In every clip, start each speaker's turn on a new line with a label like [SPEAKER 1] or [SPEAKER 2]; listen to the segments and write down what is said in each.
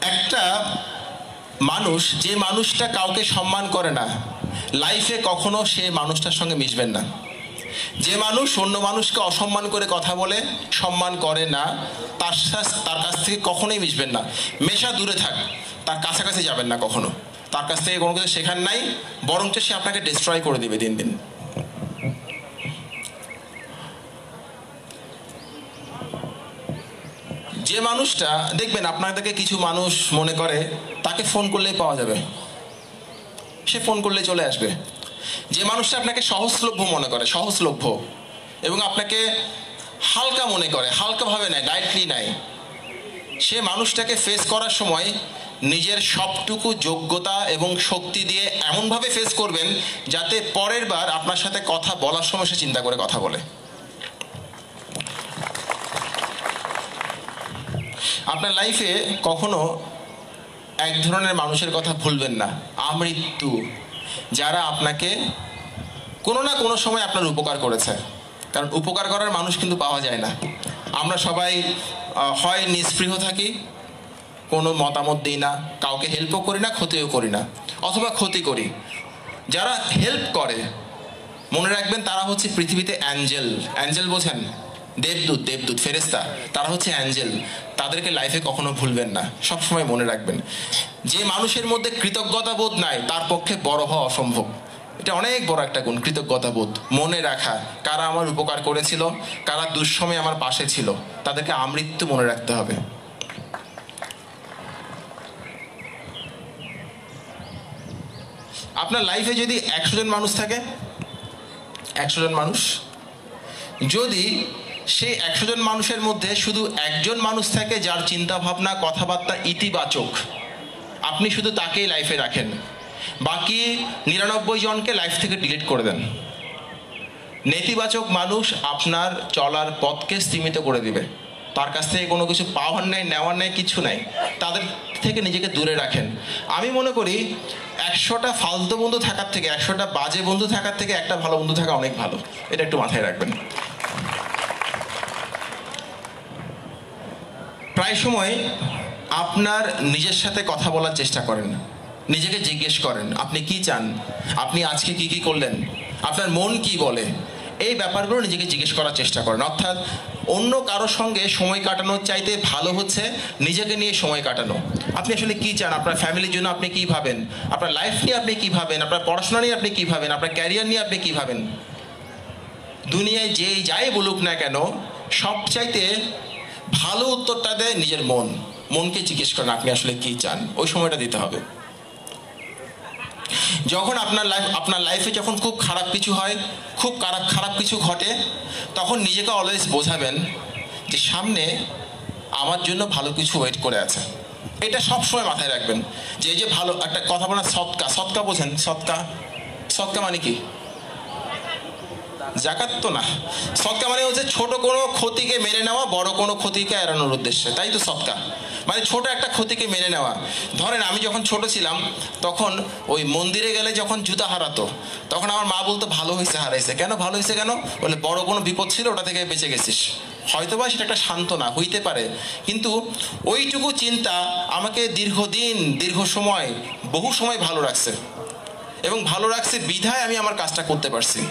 [SPEAKER 1] একটা মানুষ, যে মানুষটা কাউকে সম্মান করে না লাইফে কখনো সে মানুষটার সঙ্গে মিশবেন না। যে মানুষ অন্য মানুষকে অসম্মান করে কথা বলে, সম্মান করে না, তার তার কাছ থেকে কখনোই মিশবেন না। মেশা দূরে থাক, তার কাছাকাছি যাবেন না কখনো। তার কাছ থেকে কোনো কিছু শেখার নাই, বরঞ্চ সে আপনাকে ডিস্ট্রয় করে দিবে দিন দিন। যে মানুষটা, দেখবেন আপনাদেরকে কিছু মানুষ মনে করে, তাকে ফোন করলেই পাওয়া যাবে। সে ফোন করলে চলে আসবে। যে মানুষটা আপনাকে সহজলভ্য মনে করে, সহজলভ্য, এবং আপনাকে হালকা মনে করে, হালকাভাবে নেয় ডাইরেক্টলি নেয়, সে মানুষটাকে ফেস করার সময় নিজের সবটুকু যোগ্যতা এবং শক্তি দিয়ে এমনভাবে ফেস করবেন, যাতে পরের বার আপনার সাথে কথা বলার সময় সে চিন্তা করে কথা বলে। আপনার লাইফে কখনো এক ধরনের মানুষের কথা ভুলবেন না। আমৃত্যু, যারা আপনাকে কোনো না কোনো সময় আপনার উপকার করেছে। কারণ উপকার করার মানুষ কিন্তু পাওয়া যায় না। আমরা সবাই হয় নিস্পৃহ থাকি, কোনো মতামত দিই না, কাউকে হেল্পও করি না, ক্ষতিও করি না, অথবা ক্ষতি করি। যারা হেল্প করে, মনে রাখবেন তারা হচ্ছে পৃথিবীতে অ্যাঞ্জেল অ্যাঞ্জেল বোঝেন? দেবদূত দেবদূত ফেরেস্তা তারা হচ্ছে অ্যাঞ্জেল। তাদেরকে লাইফে কখনো ভুলবেন না। সবসময় মনে রাখবেন। যে মানুষের মধ্যে কৃতজ্ঞতা বোধ নাই, তার পক্ষে বড় হওয়া অসম্ভব। এটা অনেক বড় একটা গুণ কৃতজ্ঞতা বোধ মনে রাখা, কারা আমার উপকার করেছিল, কারা দুঃসময়ে আমার পাশে ছিল, তাদেরকে আমৃত্যু মনে রাখতে হবে। আপনার লাইফে যদি একশো জন মানুষ থাকে, একশো জন মানুষ, যদি সেই একশো জন মানুষের মধ্যে শুধু একজন মানুষ থাকে যার চিন্তা ভাবনা কথাবার্তা ইতিবাচক। আপনি শুধু তাকেই লাইফে রাখেন। বাকি নিরানব্বই জনকে লাইফ থেকে ডিলিট করে দেন। নেতিবাচক মানুষ আপনার চলার পথকে সীমিত করে দিবে। তার কাছ থেকে কোনো কিছু পাওয়ার নেই, নেওয়ার নেই, কিছু নাই। তাদের থেকে নিজেকে দূরে রাখেন। আমি মনে করি একশোটা ফালতু বন্ধু থাকার থেকে, একশোটা বাজে বন্ধু থাকার থেকে একটা ভালো বন্ধু থাকা অনেক ভালো। এটা একটু মাথায় রাখবেন। প্রায় সময় আপনার নিজের সাথে কথা বলার চেষ্টা করেন। নিজেকে জিজ্ঞেস করেন, আপনি কি চান? আপনি আজকে কি কি করলেন? আপনার মন কি বলে? এই ব্যাপারগুলো নিজেকে জিজ্ঞেস করার চেষ্টা করেন। অর্থাৎ অন্য কারোর সঙ্গে সময় কাটানোর চাইতে ভালো হচ্ছে নিজেকে নিয়ে সময় কাটানো। আপনি আসলে কি চান? আপনার ফ্যামিলির জন্য আপনি কি ভাবেন? আপনার লাইফ নিয়ে আপনি কি ভাবেন? আপনার পড়াশোনা নিয়ে আপনি কি ভাবেন? আপনার ক্যারিয়ার নিয়ে আপনি কি ভাবেন? দুনিয়ায় যেই যাই বলুক না কেন, সবচাইতে ভালো উত্তরটা দেয় নিজের মন। মনকে জিজ্ঞেস করেন, আপনি আসলে কি চান? ওই সময়টা দিতে হবে। যখন আপনার লাইফ আপনার লাইফে যখন খুব খারাপ কিছু হয়, খুব খারাপ খারাপ কিছু ঘটে, তখন নিজেকে অলওয়েজ বোঝাবেন যে সামনে আমার জন্য ভালো কিছু ওয়েট করে আছে। এটা সবসময় মাথায় রাখবেন। যে এই যে ভালো একটা কথা বলা সৎকা সৎকা বোঝেন, সৎকা। সৎকা মানে কি? জাকাত তো না। সৎকা মানে হচ্ছে ছোট কোনো ক্ষতিকে মেনে নেওয়া, বড় কোনো ক্ষতিকে এড়ানোর উদ্দেশ্যে। তাই তো সৎকা? মানে ছোট একটা ক্ষতিকে মেনে নেওয়া। ধরেন আমি যখন ছোট ছিলাম, তখন ওই মন্দিরে গেলে যখন জুতা হারাতো, তখন আমার মা বলতো, ভালো হয়েছে হারাইছে। কেন ভালো হয়েছে কেন? বলে, বড় কোনো বিপদ ছিল, ওটা থেকে বেঁচে গেছিস। হয়তো বা সেটা একটা সান্ত্বনা, হইতে পারে। কিন্তু ওইটুকু চিন্তা আমাকে দীর্ঘদিন, দীর্ঘ সময়, বহু সময় ভালো রাখছে। এবং ভালো রাখছে বিধায় আমি আমার কাজটা করতে পারছি।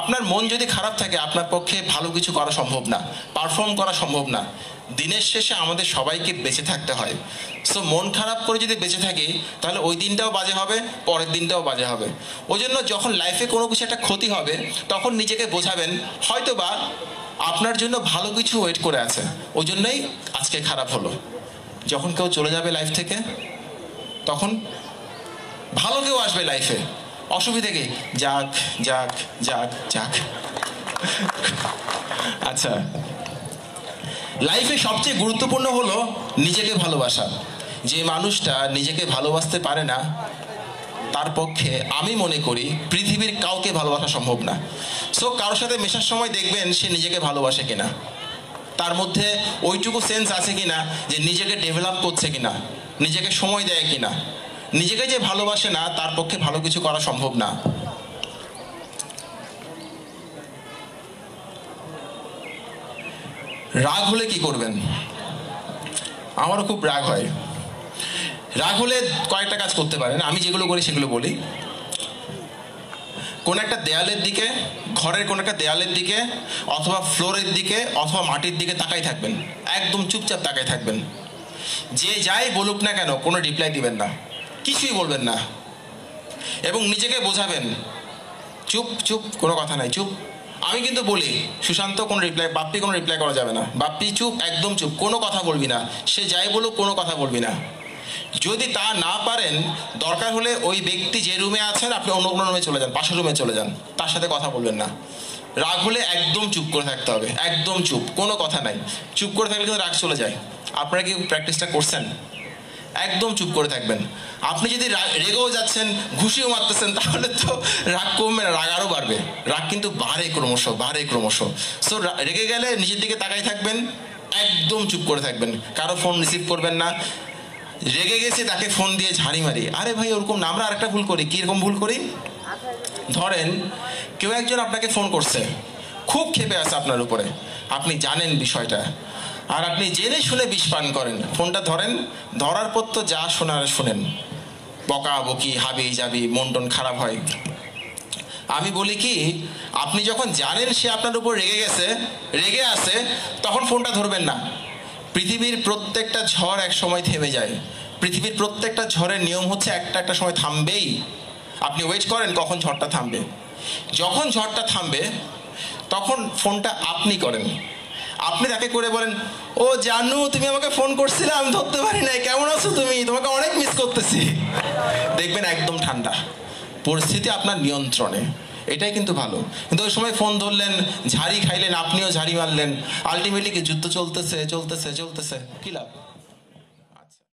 [SPEAKER 1] আপনার মন যদি খারাপ থাকে, আপনার পক্ষে ভালো কিছু করা সম্ভব না পারফর্ম করা সম্ভব না। দিনের শেষে আমাদের সবাইকে বেঁচে থাকতে হয়। সো মন খারাপ করে যদি বেঁচে থাকি, তাহলে ওই দিনটাও বাজে হবে, পরের দিনটাও বাজে হবে। ওই জন্য যখন লাইফে কোনো কিছু একটা ক্ষতি হবে, তখন নিজেকে বোঝাবেন হয়তো বা আপনার জন্য ভালো কিছু ওয়েট করে আছে। ওই জন্যই আজকে খারাপ হলো। যখন কেউ চলে যাবে লাইফ থেকে, তখন ভালো কেউ আসবে লাইফে অসুবিধে কি? যাক যাক যাক যাক। আচ্ছা। লাইফে সবচেয়ে গুরুত্বপূর্ণ হলো নিজেকে ভালোবাসা। যে মানুষটা নিজেকে ভালোবাসতে পারে না, তার পক্ষে আমি মনে করি পৃথিবীর কাউকে ভালোবাসা সম্ভব না। সো কারোর সাথে মেশার সময় দেখবেন সে নিজেকে ভালোবাসে কিনা। তার মধ্যে ওইটুকু সেন্স আছে কিনা যে নিজেকে ডেভেলপ করছে কিনা, নিজেকে সময় দেয় কিনা। নিজেকে যে ভালোবাসে না, তার পক্ষে ভালো কিছু করা সম্ভব না। রাগ হলে কি করবেন? আমারও খুব রাগ হয়। রাগ হলে কয়েকটা কাজ করতে পারেন, আমি যেগুলো করি সেগুলো বলি। কোন একটা দেয়ালের দিকে, ঘরের কোন একটা দেয়ালের দিকে, অথবা ফ্লোরের দিকে, অথবা মাটির দিকে তাকাই থাকবেন। একদম চুপচাপ তাকাই থাকবেন। যে যাই বলুক না কেন, কোনো রিপ্লাই দিবেন না। কিছুই বলবেন না। এবং নিজেকে বোঝাবেন। চুপ চুপ, কোনো কথা নাই, চুপ। আমি কিন্তু বলি, সুশান্ত কোনো রিপ্লাই বাপ্পি কোনো রিপ্লাই করা যাবে না। বাপ্পি চুপ, একদম চুপ, কোনো কথা বলবি না। সে যাই বলুক, কোনো কথা বলবি না। যদি তা না পারেন, দরকার হলে ওই ব্যক্তি যে রুমে আছেন, আপনি অন্য কোনো রুমে চলে যান, পাশের রুমে চলে যান। তার সাথে কথা বলবেন না। রাগ হলে একদম চুপ করে থাকতে হবে, একদম চুপ, কোনো কথা নাই। চুপ করে থাকলে কিন্তু রাগ চলে যায়। আপনারা কি প্র্যাকটিসটা করছেন? একদম চুপ করে থাকবেন। আপনি যদি রেগেও যাচ্ছেন, ঘুষিও মারতেছেন, তাহলে তো রাগ কমবে না, রাগ আরও বাড়বে। রাগ কিন্তু বাড়ে ক্রমশ বাড়ে ক্রমশ। সো রেগে গেলে নিজের দিকে তাকাই থাকবেন, একদম চুপ করে থাকবেন। কারও ফোন রিসিভ করবেন না। রেগে গেছে, তাকে ফোন দিয়ে ঝাড়ি মারি। আরে ভাই, ওরকম না, আমরা আরেকটা ভুল করি। কীরকম ভুল করি? ধরেন, কেউ একজন আপনাকে ফোন করছে। খুব ক্ষেপে আছে আপনার উপরে। আপনি জানেন বিষয়টা। আর আপনি জেনে শুনে বিষ পান করেন। ফোনটা ধরেন, ধরার পর তো যা শোনার শোনেন। বকা, বকি, হাবি যাবি মন টন খারাপ হয়। আমি বলি কি, আপনি যখন জানেন সে আপনার উপর রেগে গেছে, রেগে আছে, তখন ফোনটা ধরবেন না। পৃথিবীর প্রত্যেকটা ঝড় এক সময় থেমে যায়। পৃথিবীর প্রত্যেকটা ঝড়ের নিয়ম হচ্ছে একটা একটা সময় থামবেই। আপনি ওয়েট করেন কখন ঝড়টা থামবে। যখন ঝড়টা থামবে, তখন ফোনটা আপনি করেন। আপনি তাকে করে বলেন, ও জানু, তুমি আমাকে ফোন করছিলে, আমি ধরতে পারি নাই। কেমন আছো তুমি? তোমাকে অনেক মিস করতেছি। দেখবেন একদম ঠান্ডা। পরিস্থিতি আপনার নিয়ন্ত্রণে। এটাই কিন্তু ভালো। কিন্তু ওই সময় ফোন ধরলেন, ঝাড়ি খাইলেন, আপনিও ঝাড়ি মারলেন। আলটিমেটলি কি যুদ্ধ চলতেছে চলতেছে চলতেছে? কি লাভ?